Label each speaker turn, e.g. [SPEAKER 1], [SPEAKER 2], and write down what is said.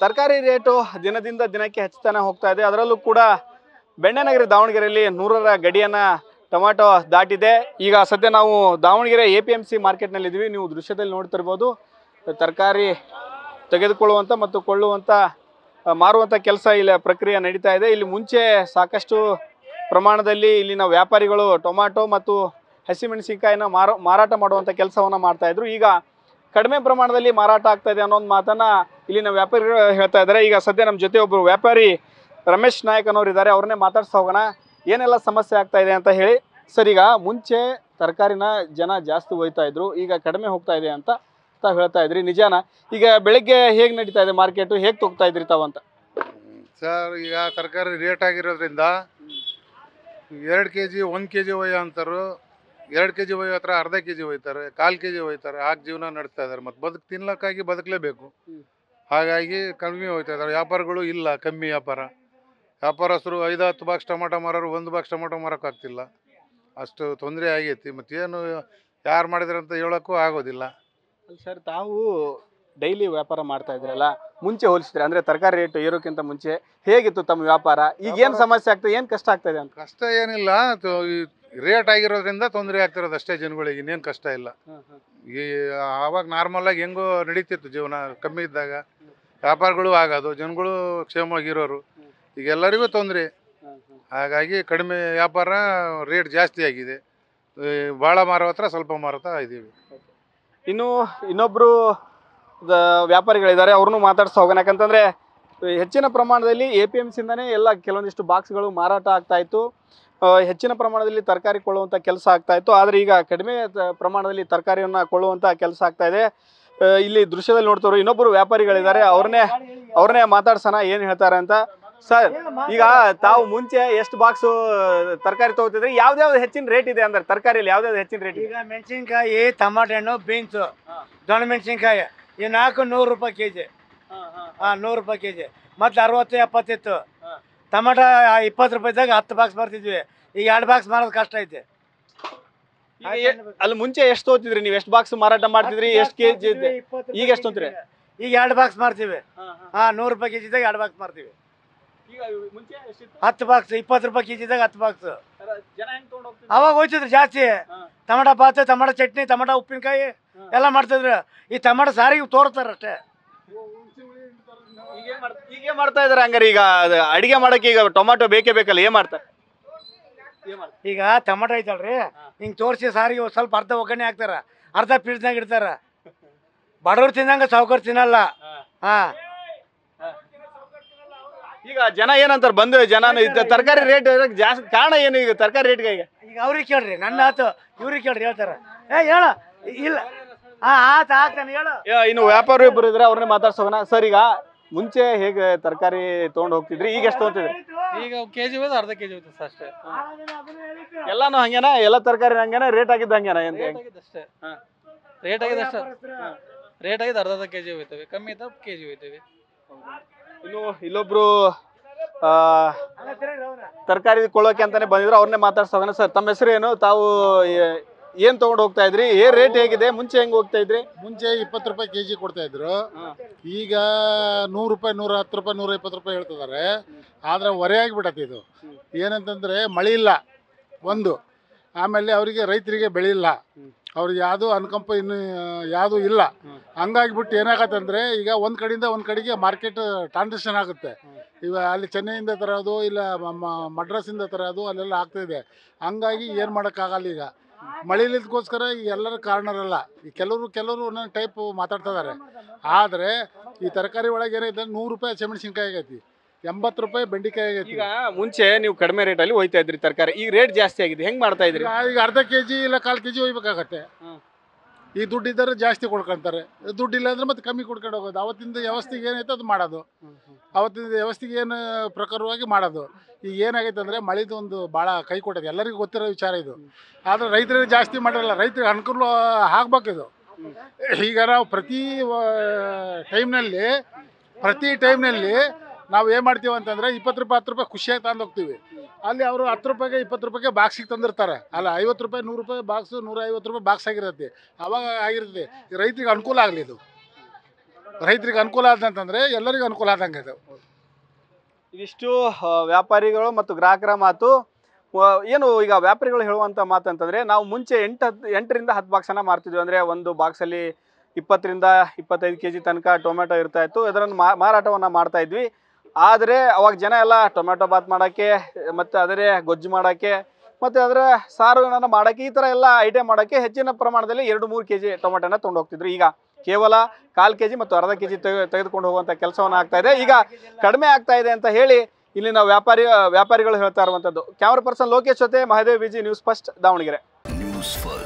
[SPEAKER 1] ತರಕಾರಿ ರೇಟು ದಿನದಿಂದ ದಿನಕ್ಕೆ ಹೆಚ್ಚುತ್ತಾನೆ ಹೋಗ್ತಾ ಇದೆ. ಅದರಲ್ಲೂ ಕೂಡ ಬೆಣ್ಣೆನಗರಿ ದಾವಣಗೆರೆಯಲ್ಲಿ ನೂರರ ಗಡಿಯನ್ನ ಟೊಮ್ಯಾಟೊ ದಾಟಿದೆ. ಈಗ ಸದ್ಯ ನಾವು Davangere A P M C ಮಾರ್ಕೆಟ್ನಲ್ಲಿದ್ದೀವಿ. ನೀವು ದೃಶ್ಯದಲ್ಲಿ ನೋಡ್ತಿರ್ಬೋದು. ತರಕಾರಿ ತೆಗೆದುಕೊಳ್ಳುವಂಥ ಮತ್ತು ಕೊಳ್ಳುವಂಥ ಮಾರುವಂಥ ಕೆಲಸ ಇಲ್ಲಿ ಪ್ರಕ್ರಿಯೆ ನಡೀತಾ ಇದೆ. ಇಲ್ಲಿ ಮುಂಚೆ ಸಾಕಷ್ಟು ಪ್ರಮಾಣದಲ್ಲಿ ಇಲ್ಲಿನ ವ್ಯಾಪಾರಿಗಳು ಟೊಮ್ಯಾಟೊ ಮತ್ತು ಹಸಿಮೆಣಸಿನಕಾಯಿನ ಮಾರ, ಮಾರಾಟ ಮಾಡುವಂಥ ಕೆಲಸವನ್ನು ಮಾಡ್ತಾಯಿದ್ರು ಈಗ ಕಡಿಮೆ ಪ್ರಮಾಣದಲ್ಲಿ ಮಾರಾಟ ಆಗ್ತಾ ಇದೆ ಅನ್ನೋ ಒಂದು ಮಾತನ್ನ ಇಲ್ಲಿನ ವ್ಯಾಪಾರಿಗಳು ಹೇಳ್ತಾ ಇದ್ದಾರೆ. ಈಗ ಸದ್ಯ ನಮ್ಮ ಜೊತೆ ಒಬ್ಬರು ವ್ಯಾಪಾರಿ ರಮೇಶ್ ನಾಯಕ್ ಅನ್ನೋರು ಇದ್ದಾರೆ ಅವ್ರನ್ನೇ ಮಾತಾಡ್ಸ್ತಾ ಹೋಗೋಣ. ಏನೆಲ್ಲ ಸಮಸ್ಯೆ ಆಗ್ತಾ ಇದೆ ಅಂತ ಹೇಳಿ. ಸರ್, ಈಗ ಮುಂಚೆ ತರಕಾರಿನ ಜನ ಜಾಸ್ತಿ ಒಯ್ತಾ ಇದ್ರು. ಈಗ ಕಡಿಮೆ ಹೋಗ್ತಾ ಇದೆ ಅಂತ ತಾವು ಹೇಳ್ತಾ ಇದ್ರಿ. ನಿಜಾನ? ಈಗ ಬೆಳಿಗ್ಗೆ ಹೇಗೆ ನಡೀತಾ ಇದೆ ಮಾರ್ಕೆಟು? ಹೇಗೆ ತೊಗ್ತಾ ಇದ್ರಿ ತಾವಂತ
[SPEAKER 2] ಸರ್, ಈಗ ತರಕಾರಿ ರೇಟ್ ಆಗಿರೋದ್ರಿಂದ ಎರಡು ಕೆ ಜಿ ಒಂದು ಕೆ ಜಿ ಒಯ್ಯೋ ಅಂತಾರು ಎರಡು ಕೆ ಜಿ ಒಯ್ಯೋ ಹತ್ರ ಅರ್ಧ ಕೆ ಜಿ ಒಯ್ತಾರೆ ಕಾಲು ಕೆ ಜಿ ಒಯ್ತಾರೆ ಹಾಕಿ ಜೀವನ ನಡೆಸ್ತಾ ಇದ್ದಾರೆ. ಮತ್ತು ಬದುಕು ತಿನ್ಲಕ್ಕಾಗಿ ಬದುಕಲೇಬೇಕು. ಹಾಗಾಗಿ ಕಮ್ಮಿ ಹೋಯ್ತಾ ಇದ್ದಾರೆ. ವ್ಯಾಪಾರಗಳು ಇಲ್ಲ ಕಮ್ಮಿ ವ್ಯಾಪಾರ. ವ್ಯಾಪಾರಸ್ಥರು ಐದು ಹತ್ತು ಬಾಕ್ಸ್ ಟೊಮಾಟೊ ಮಾರೋರು ಒಂದು ಬಾಕ್ಸ್ ಟೊಮಾಟೊ ಮಾರೋಕ್ಕಾಗ್ತಿಲ್ಲ ಅಷ್ಟು ತೊಂದರೆ ಆಗೈತಿ. ಮತ್ತೇನು ಯಾರು ಮಾಡಿದ್ರೆ ಅಂತ ಹೇಳೋಕ್ಕೂ ಆಗೋದಿಲ್ಲ.
[SPEAKER 1] ಸರ್ ತಾವು ಡೈಲಿ ವ್ಯಾಪಾರ ಮಾಡ್ತಾ ಇದ್ರಲ್ಲ ಮುಂಚೆ ಹೋಲಿಸಿದ್ರೆ ಅಂದ್ರೆ ತರಕಾರಿ ರೇಟ್ ಏರೋಕ್ಕಿಂತ ಮುಂಚೆ ಹೇಗಿತ್ತು ತಮ್ಮ ವ್ಯಾಪಾರ? ಈಗ ಏನ್ ಸಮಸ್ಯೆ ಆಗ್ತದೆ ಏನ್ ಕಷ್ಟ ಆಗ್ತದೆ ಅಂತ?
[SPEAKER 2] ಕಷ್ಟ ಏನಿಲ್ಲ. ರೇಟ್ ಆಗಿರೋದ್ರಿಂದ ತೊಂದರೆ ಆಗ್ತಿರೋದು ಅಷ್ಟೇ ಜನಗಳಿಗೆ ಇನ್ನೇನು ಕಷ್ಟ ಇಲ್ಲ. ಈ ಆವಾಗ ನಾರ್ಮಲ್ ಆಗಿ ಹೆಂಗೋ ನಡೀತಿತ್ತು ಜೀವನ ಕಮ್ಮಿ ಇದ್ದಾಗ. ವ್ಯಾಪಾರಗಳು ಆಗೋದು ಜನಗಳು ಕ್ಷೇಮವಾಗಿರೋರು. ಈಗ ಎಲ್ಲರಿಗೂ ತೊಂದರೆ. ಹಾಗಾಗಿ ಕಡಿಮೆ ವ್ಯಾಪಾರ ರೇಟ್ ಜಾಸ್ತಿ ಆಗಿದೆ. ಈ ಭಾಳ ಮಾರೋ ಹತ್ರ ಸ್ವಲ್ಪ ಮಾರುತ್ತಾ ಇದ್ದೀವಿ
[SPEAKER 1] ಇನ್ನು ಇನ್ನೊಬ್ರು ವ್ಯಾಪಾರಿಗಳಿದ್ದಾರೆ, ಅವ್ರನ್ನೂ ಮಾತಾಡ್ಸ್ತಾ ಹೋಗೋಣ. ಯಾಕಂತಂದರೆ, ಹೆಚ್ಚಿನ ಪ್ರಮಾಣದಲ್ಲಿ ಎ ಪಿ ಎಂ ಸಿಂದಾನೇ ಎಲ್ಲ ಕೆಲವೊಂದಿಷ್ಟು ಬಾಕ್ಸ್ಗಳು ಮಾರಾಟ ಆಗ್ತಾ ಇತ್ತು. ಹೆಚ್ಚಿನ ಪ್ರಮಾಣದಲ್ಲಿ ತರಕಾರಿ ಕೊಳ್ಳುವಂಥ ಕೆಲಸ ಆಗ್ತಾ ಇತ್ತು. ಆದರೆ ಈಗ ಕಡಿಮೆ ಪ್ರಮಾಣದಲ್ಲಿ ತರಕಾರಿಯನ್ನು ಕೊಳ್ಳುವಂಥ ಕೆಲಸ ಆಗ್ತಾ ಇಲ್ಲಿ ದೃಶ್ಯದಲ್ಲಿ ನೋಡ್ತಾರೆ ಇನ್ನೊಬ್ಬರು ವ್ಯಾಪಾರಿಗಳಿದ್ದಾರೆ. ಅವ್ರನ್ನೇ ಅವ್ರನ್ನೇ ಮಾತಾಡ್ಸೋಣ, ಏನು ಹೇಳ್ತಾರೆ ಅಂತ. ಸರ್, ಈಗ ತಾವು ಮುಂಚೆ ಎಷ್ಟು ಬಾಕ್ಸ್ ತರಕಾರಿ ತಗೋತಿದ್ರೆ? ಯಾವ್ದಾವ್ದು ಹೆಚ್ಚಿನ ರೇಟ್ ಇದೆ ಅಂದ್ರೆ, ತರಕಾರಿಯಲ್ಲಿ ಯಾವ್ದಾವ್ದು ಹೆಚ್ಚಿನ ರೇಟ್
[SPEAKER 3] ಈಗ ಮೆಣಸಿನ್ಕಾಯಿ ಟಮಾಟೆ ಹಣ್ಣು ಬೀನ್ಸು, ದೊಣ್ಣೆ ಮೆಣಸಿನ್ಕಾಯಿ. ಈ ನಾಲ್ಕು ನೂರು ರೂಪಾಯಿ ಕೆ ಜಿ ಹಾಂ ನೂರು ರೂಪಾಯಿ ಕೆ ಜಿ ಮತ್ತು ಅರವತ್ತು ಎಪ್ಪತ್ತಿತ್ತು. ಟಮಟ ಇಪ್ಪತ್ತು ರೂಪಾಯಿದಾಗ ಹತ್ತು ಬಾಕ್ಸ್ ಬರ್ತಿದ್ವಿ. ಈಗ ಎರಡು ಬಾಕ್ಸ್ ಮಾರೋದು ಕಷ್ಟ ಐತೆ.
[SPEAKER 1] ಅಲ್ಲಿ ಮುಂಚೆ ಎಷ್ಟು ತೋತಿದ್ರಿ? ನೀವು ಎಷ್ಟು ಬಾಕ್ಸ್ ಮಾರಾಟ ಮಾಡ್ತಿದ್ರಿ? ಎಷ್ಟು ಕೆ ಜಿ ಇದೆ ಈಗ ಎಷ್ಟು ತೊಂದ್ರೆ?
[SPEAKER 3] ಈಗ ಎರಡು ಬಾಕ್ಸ್ ಮಾರ್ತೀವಿ. ಹಾಂ ನೂರು ರೂಪಾಯಿ ಕೆ ಜಿದಾಗ ಎರಡು ಬಾಕ್ಸ್ ಮಾರ್ತೀವಿ. ಹತ್ತು ಬಾಕ್ಸ್ ಇಪ್ಪತ್ತು ರೂಪಾಯಿ ಕೆ ಜಿದಾಗ ಹತ್ತು ಬಾಕ್ಸ್? ಅವಾಗ ಹೋಯ್ತಿದ್ರು ಜಾಸ್ತಿ. Tomato bhath tomato chutney tomato ಉಪ್ಪಿನಕಾಯಿ. ಎಲ್ಲ ಮಾಡ್ತಿದ್ರು. ಈ ತಮಾಟ ಸಾರಿಗೆ ತೋರ್ತಾರ ಅಷ್ಟೇ
[SPEAKER 1] ಈಗ ಮಾಡ್ತಾ ಇದಾರೆ ಹಂಗಾರೆ ಈಗ ಅಡಿಗೆ ಮಾಡಕ್ಕೆ ಈಗ ಟೊಮಾಟೊ ಬೇಕೇ ಬೇಕಲ್ಲ ಏನ್ ಮಾಡ್ತಾರೆ?
[SPEAKER 3] ಈಗ ಟೊಮಾಟೊ ಐತಲ್ರಿ ಹಿಂಗ್ ತೋರಿಸಿ ಸಾರಿಗೆ ಸ್ವಲ್ಪ ಅರ್ಧ ಒಗ್ಗರಣೆ ಹಾಕ್ತಾರ ಅರ್ಧ ಪೀಸ್ನಾಗ ಇಡ್ತಾರ. ಬಡವ್ರು ತಿನ್ನಂಗ ಸಾವುಕಾರ ತಿನ್ನಲ್ಲ. ಹಾ.
[SPEAKER 1] ಈಗ ಜನ ಏನಂತಾರೆ ಬಂದು ಜನ ತರಕಾರಿ ರೇಟ್ ಜಾಸ್ತಿ ಕಾರಣ ಏನು ಈಗ ತರಕಾರಿ ರೇಟ್ಗೆ ಈಗ?
[SPEAKER 3] ಈಗ ಅವ್ರಿಗೆ ಕೇಳ್ರಿ ನನ್ನ ಆತು ಇವ್ರಿಗೆ ಕೇಳ್ರಿ ಹೇಳ್ತಾರ. ಏ ಹೇಳ ಇಲ್ಲ. ಆತ ಹಾಕ್ತಾನೆ ಹೇಳು.
[SPEAKER 1] ಯಾ, ಇನ್ನು ವ್ಯಾಪಾರ ಇಬ್ಬರು ಇದ್ರೆ ಅವ್ರನ್ನೇ ಮಾತಾಡ್ಸೋಣ. ಸರ್ ಈಗ ಮುಂಚೆ ಹೇಗೆ ತರಕಾರಿ ತಗೊಂಡ್ ಹೋಗ್ತಿದ್ರಿ? ಈಗ ಎಷ್ಟು ತಗೊಂತಿದ್ರಿ
[SPEAKER 4] ಈಗ ಕೆಜಿ ಹೋಯ್ತು ಅರ್ಧ ಕೆಜಿ ಜಿ ಸರ್ ಅಷ್ಟೇ.
[SPEAKER 1] ಎಲ್ಲಾನು ಹಂಗೇನ? ಎಲ್ಲ ತರಕಾರಿ ಹಂಗೇನ? ರೇಟ್ ಆಗಿದ್ದ ಹಂಗೇನ? ಏನ್
[SPEAKER 4] ರೇಟ್ ಆಗಿದೆ ಅಷ್ಟೇ.
[SPEAKER 1] ಹಾ.
[SPEAKER 4] ರೇಟ್ ಆಗಿದೆ ಅಷ್ಟೇ. ರೇಟ್ ಆಗಿದೆ ಅರ್ಧ ಅರ್ಧ ಕೆಜಿ ಹೋಯ್ತವೆ. ಕಮ್ಮಿ ಇದ್ದ ಕೆಜಿ ಹೋಯ್ತವೆ.
[SPEAKER 1] ಇನ್ನು ಇಲ್ಲೊಬ್ರು ಆ ತರಕಾರಿ ಕೊಳ್ಳೋಕೆ ಅಂತಾನೆ ಬಂದಿದ್ರು ಅವ್ರನ್ನೇ ಮಾತಾಡ್ಸೋಣ ಸರ್. ತಮ್ಮ ಹೆಸರು ಏನು? ತಾವು ಏನ್ ತಗೊಂಡ್ ಹೋಗ್ತಾ ಇದ್ರಿ? ಏನ್ ರೇಟ್ ಹೇಗಿದೆ? ಮುಂಚೆ ಹೆಂಗ್ ಹೋಗ್ತಾ ಇದ್ರಿ?
[SPEAKER 5] ಮುಂಚೆ ಇಪ್ಪತ್ತು ರೂಪಾಯಿ ಕೆಜಿ ಕೊಡ್ತಾ ಇದ್ರು. ಈಗ ನೂರು ರೂಪಾಯಿ ನೂರ ಹತ್ತು ರೂಪಾಯಿ ನೂರ ಇಪ್ಪತ್ತು ರೂಪಾಯಿ ಹೇಳ್ತಿದ್ದಾರೆ. ಆದ್ರೆ ಹೊರೆ ಆಗಿಬಿಟ್ಟತಿ ಇದು. ಏನಂತಂದ್ರೆ ಮಳೆ ಇಲ್ಲ. ಒಂದು. ಆಮೇಲೆ ಅವರಿಗೆ ರೈತರಿಗೆ ಬೆಳೆಯಿಲ್ಲ ಅವ್ರಿಗೆ ಯಾವುದು ಅನುಕಂಪ ಇನ್ನು ಯಾವುದೂ ಇಲ್ಲ. ಹಂಗಾಗಿಬಿಟ್ಟು ಏನಾಗತ್ತಂದರೆ ಈಗ ಒಂದು ಕಡೆಯಿಂದ ಒಂದು ಕಡೆಗೆ ಮಾರ್ಕೆಟ್ ಟ್ರಾನ್ಸಾಕ್ಷನ್ ಆಗುತ್ತೆ. ಈಗ ಅಲ್ಲಿ ಚೆನ್ನೈಯಿಂದ ತರೋದು ಇಲ್ಲ ಮಡ್ರಾಸಿಂದ ತರೋದು ಅಲ್ಲೆಲ್ಲ ಆಗ್ತಾಯಿದೆ ಹಂಗಾಗಿ ಏನು ಮಾಡೋಕ್ಕಾಗಲ್ಲ ಈಗ. ಮಳೆಲಿದ್ದಕ್ಕೋಸ್ಕರ ಈ ಎಲ್ಲರ ಕಾರಣರಲ್ಲ. ಈ ಕೆಲವರು ಕೆಲವರು ಒಂದೊಂದು ಟೈಪ್ ಮಾತಾಡ್ತಾ ಇದ್ದಾರೆ ಆದರೆ ಈ ತರಕಾರಿ ಒಳಗೆ ಏನೈತೆ ನೂರು ರೂಪಾಯಿ ಹಸಿಮೆಣಸಿನ್ಕಾಯಿ ಆಗೈತಿ ಎಂಬತ್ತು ರೂಪಾಯಿ ಬೆಂಡೆಕಾಯಿ ಆಗೈತಿ.
[SPEAKER 1] ಈಗ ಮುಂಚೆ ನೀವು ಕಡಿಮೆ ರೇಟಲ್ಲಿ ಹೋಯ್ತಾ ಇದ್ರಿ ತರಕಾರಿ ಈಗ ರೇಟ್ ಜಾಸ್ತಿ ಆಗಿದೆ ಹೆಂಗೆ ಮಾಡ್ತಾ ಇದ್ರಿ?
[SPEAKER 5] ಈಗ ಈಗ ಅರ್ಧ ಕೆ ಜಿ ಇಲ್ಲ ಕಾಲು ಕೆ ಜಿ ಒಯ್ಬೇಕಾಗತ್ತೆ ಈ ದುಡ್ಡಿದ್ದರೆ ಜಾಸ್ತಿ ಕೊಡ್ಕೊಂತಾರೆ. ದುಡ್ಡಿಲ್ಲ ಅಂದ್ರೆ ಮತ್ತೆ ಕಮ್ಮಿ ಕೊಡ್ಕೊಂಡು ಹೋಗೋದು. ಅವತ್ತಿಂದ ವ್ಯವಸ್ಥೆಗೆ ಏನೈತೆ ಅದು ಮಾಡೋದು. ಅವತ್ತಿನ ವ್ಯವಸ್ಥೆಗೆ ಏನು ಪ್ರಕಾರವಾಗಿ ಮಾಡೋದು. ಈಗ ಏನಾಗೈತೆ ಅಂದರೆ ಮಳೆದು ಒಂದು ಭಾಳ ಕೈ ಕೊಟ್ಟದೆ. ಎಲ್ಲರಿಗೂ ಗೊತ್ತಿರೋ ವಿಚಾರ ಇದು. ಆದರೆ ರೈತರಿಗೆ ಜಾಸ್ತಿ ಮಾಡಿರಲ್ಲ. ರೈತರಿಗೆ ಅನುಕೂಲ ಆಗ್ಬೇಕಿದು. ಈಗ ನಾವು ಪ್ರತಿ ಟೈಮ್ನಲ್ಲಿ ಪ್ರತಿ ಟೈಮ್ನಲ್ಲಿ ನಾವು ಏನು ಮಾಡ್ತೀವಿ ಅಂತಂದರೆ ಇಪ್ಪತ್ತು ರೂಪಾಯಿ, ಹತ್ತು ರೂಪಾಯಿ ಖುಷಿಯಾಗಿ ತಂದು ಹೋಗ್ತೀವಿ. ಅಲ್ಲಿ ಅವರು ಹತ್ತು ರೂಪಾಯಿಗೆ, ಇಪ್ಪತ್ತು ರೂಪಾಯಿಗೆ ಬಾಕ್ಸಿಗೆ ತಂದಿರ್ತಾರೆ. ಅಲ್ಲ, ಐವತ್ತು ರೂಪಾಯಿ, ನೂರು ರೂಪಾಯಿ ಬಾಕ್ಸು ನೂರ ಐವತ್ತು ರೂಪಾಯಿ ಬಾಕ್ಸ್ ಆಗಿರುತ್ತೆ. ಅವಾಗ ಆಗಿರುತ್ತೆ ರೈತರಿಗೆ ಅನುಕೂಲ ಆಗಲಿ ಇದು. ರೈತರಿಗೆ ಅನುಕೂಲ ಆದಂತಂದ್ರೆ ಎಲ್ಲರಿಗೂ ಅನುಕೂಲ ಆದಂಗೆ ಇದು.
[SPEAKER 1] ಇದಿಷ್ಟು ವ್ಯಾಪಾರಿಗಳು ಮತ್ತು ಗ್ರಾಹಕರ ಮಾತು. ಏನು ಈಗ ವ್ಯಾಪಾರಿಗಳು ಹೇಳುವಂಥ ಮಾತು ಅಂತಂದರೆ ನಾವು ಮುಂಚೆ ಎಂಟು ಹತ್ತು ಎಂಟರಿಂದ ಹತ್ತು ಬಾಕ್ಸನ್ನು ಮಾರ್ತಿದ್ವಿ. ಅಂದರೆ ಒಂದು ಬಾಕ್ಸಲ್ಲಿ ಇಪ್ಪತ್ತರಿಂದ ಇಪ್ಪತ್ತೈದು ಕೆ ಜಿ ತನಕ ಟೊಮೆಟೊ ಇರ್ತಾ ಇತ್ತು. ಅದರನ್ನು ಮಾ, ಮಾರಾಟವನ್ನು ಮಾಡ್ತಾ ಇದ್ವಿ. ಆದರೆ ಅವಾಗ ಜನ ಎಲ್ಲ ಟೊಮೆಟೊ ಬಾತ್ ಮಾಡೋಕ್ಕೆ, ಮತ್ತು ಅದರೇ ಗೊಜ್ಜು ಮಾಡೋಕ್ಕೆ, ಮತ್ತು ಅದರ ಸಾರು ಮಾಡೋಕ್ಕೆ, ಈ ಥರ ಎಲ್ಲ ಐಟಮ್ ಮಾಡೋಕ್ಕೆ ಹೆಚ್ಚಿನ ಪ್ರಮಾಣದಲ್ಲಿ ಎರಡು ಮೂರು ಕೆ ಜಿ ಟೊಮೆಟೊನ ತೊಗೊಂಡು ಹೋಗ್ತಿದ್ರು. ಈಗ ಕೇವಲ ಕಾಲು ಕೆ ಜಿ ಮತ್ತು ಅರ್ಧ ಕೆ ಜಿ ತೆಗೆದುಕೊಂಡು ಹೋಗುವಂಥ ಕೆಲಸವನ್ನು ಆಗ್ತಾ ಇದೆ. ಈಗ ಕಡಿಮೆ ಆಗ್ತಾ ಇದೆ ಅಂತ ಹೇಳಿ ಇಲ್ಲಿನ ವ್ಯಾಪಾರಿ, ವ್ಯಾಪಾರಿಗಳು ಹೇಳ್ತಾ ಇರುವಂಥದ್ದು ಕ್ಯಾಮರಾ ಪರ್ಸನ್ ಲೋಕೇಶ್ ಜೊತೆ Mahadev Viji news first Davangere.
[SPEAKER 6] News first.